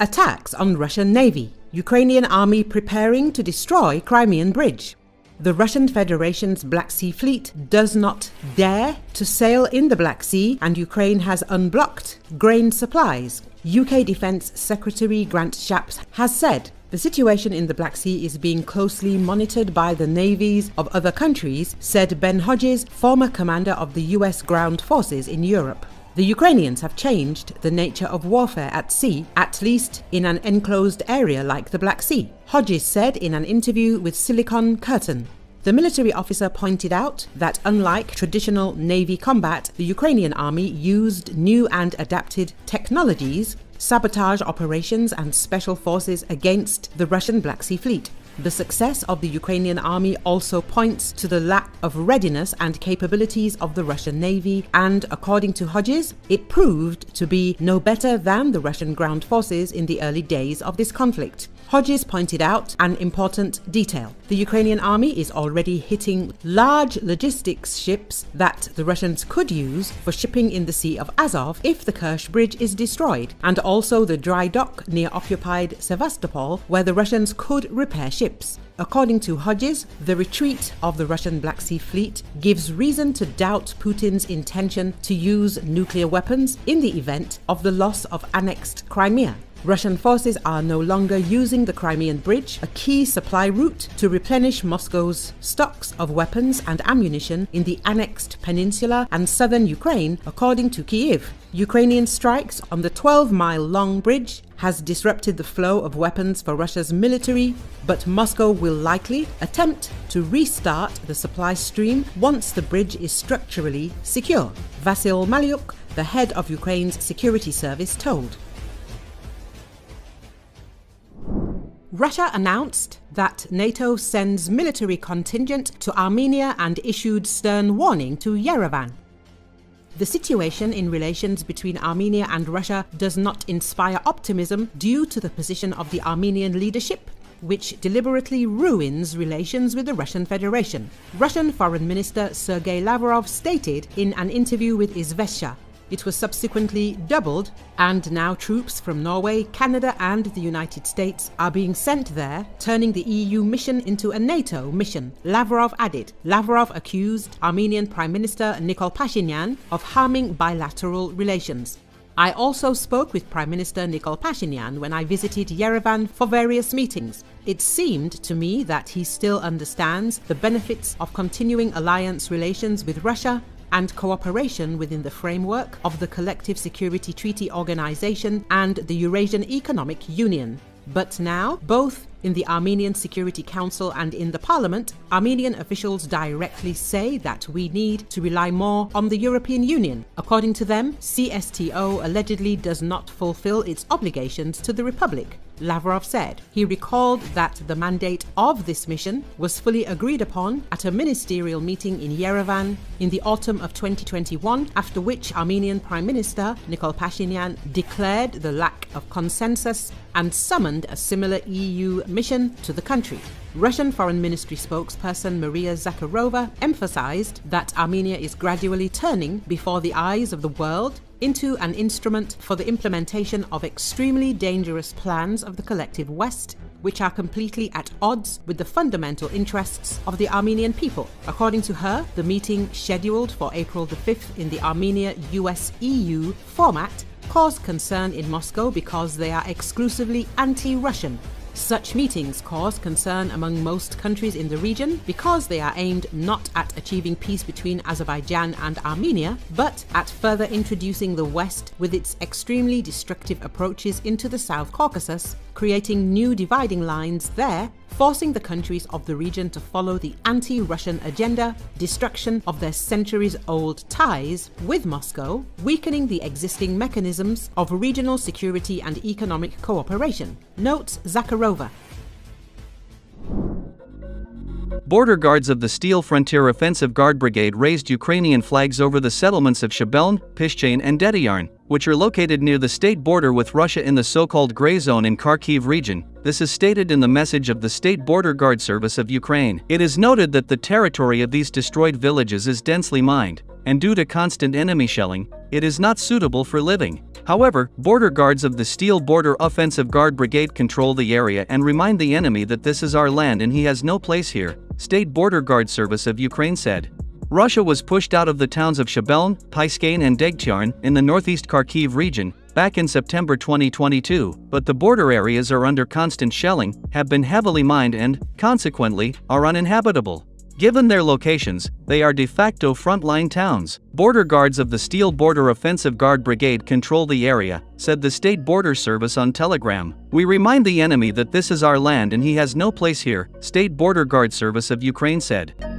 Attacks on Russian Navy. Ukrainian army preparing to destroy Crimean Bridge. The Russian Federation's Black Sea Fleet does not dare to sail in the Black Sea, and Ukraine has unblocked grain supplies. UK Defence Secretary Grant Shapps has said the situation in the Black Sea is being closely monitored by the navies of other countries, said Ben Hodges, former commander of the US ground forces in Europe. The Ukrainians have changed the nature of warfare at sea, at least in an enclosed area like the Black Sea, Hodges said in an interview with Silicon Curtain. The military officer pointed out that unlike traditional Navy combat, the Ukrainian army used new and adapted technologies, sabotage operations, and special forces against the Russian Black Sea Fleet. The success of the Ukrainian army also points to the lack of readiness and capabilities of the Russian Navy, and according to Hodges, it proved to be no better than the Russian ground forces in the early days of this conflict. Hodges pointed out an important detail. The Ukrainian army is already hitting large logistics ships that the Russians could use for shipping in the Sea of Azov if the Kerch Bridge is destroyed, and also the dry dock near occupied Sevastopol where the Russians could repair ships. According to Hodges, the retreat of the Russian Black Sea Fleet gives reason to doubt Putin's intention to use nuclear weapons in the event of the loss of annexed Crimea. Russian forces are no longer using the Crimean Bridge, a key supply route to replenish Moscow's stocks of weapons and ammunition in the annexed peninsula and southern Ukraine, according to Kiev. Ukrainian strikes on the 12 mile long bridge has disrupted the flow of weapons for Russia's military, but Moscow will likely attempt to restart the supply stream once the bridge is structurally secure. Vasyl Malyuk, the head of Ukraine's security service, told. Russia announced that NATO sends military contingent to Armenia and issued stern warning to Yerevan. The situation in relations between Armenia and Russia does not inspire optimism due to the position of the Armenian leadership, which deliberately ruins relations with the Russian Federation. Russian Foreign Minister Sergei Lavrov stated in an interview with Izvestia it was subsequently doubled, and now troops from Norway, Canada, and the United States are being sent there, turning the EU mission into a NATO mission, Lavrov added. Lavrov accused Armenian Prime Minister Nikol Pashinyan of harming bilateral relations. I also spoke with Prime Minister Nikol Pashinyan when I visited Yerevan for various meetings. It seemed to me that he still understands the benefits of continuing alliance relations with Russia and cooperation within the framework of the Collective Security Treaty Organization and the Eurasian Economic Union. But now, both in the Armenian Security Council and in the parliament, Armenian officials directly say that we need to rely more on the European Union. According to them, CSTO allegedly does not fulfill its obligations to the Republic. Lavrov said. He recalled that the mandate of this mission was fully agreed upon at a ministerial meeting in Yerevan in the autumn of 2021, after which Armenian Prime Minister Nikol Pashinyan declared the lack of consensus and summoned a similar EU mission to the country. Russian Foreign Ministry spokesperson Maria Zakharova emphasized that Armenia is gradually turning before the eyes of the world into an instrument for the implementation of extremely dangerous plans of the collective West, which are completely at odds with the fundamental interests of the Armenian people. According to her, the meeting scheduled for April the 5th in the Armenia US EU format caused concern in Moscow because they are exclusively anti Russian such meetings cause concern among most countries in the region because they are aimed not at achieving peace between Azerbaijan and Armenia, but at further introducing the West with its extremely destructive approaches into the South Caucasus, creating new dividing lines there forcing the countries of the region to follow the anti Russian agenda, destruction of their centuries old ties with Moscow, weakening the existing mechanisms of regional security and economic cooperation, notes Zakharova. Border guards of the Steel Frontier Offensive Guard Brigade raised Ukrainian flags over the settlements of Shabeln, Pishchain, and Dediyarn, which are located near the state border with Russia in the so called Gray Zone in Kharkiv region. This is stated in the message of the State Border Guard Service of Ukraine. It is noted that the territory of these destroyed villages is densely mined, and due to constant enemy shelling, it is not suitable for living. However, border guards of the Steel Border Offensive Guard Brigade control the area and remind the enemy that this is our land and he has no place here, State Border Guard Service of Ukraine said. Russia was pushed out of the towns of Shabeln, Pyskain and Degtyarn in the northeast Kharkiv region back in September 2022, but the border areas are under constant shelling, have been heavily mined and, consequently, are uninhabitable. Given their locations, they are de facto frontline towns. Border guards of the Steel Border Offensive Guard Brigade control the area, said the State Border Service on Telegram. We remind the enemy that this is our land and he has no place here, State Border Guard Service of Ukraine said.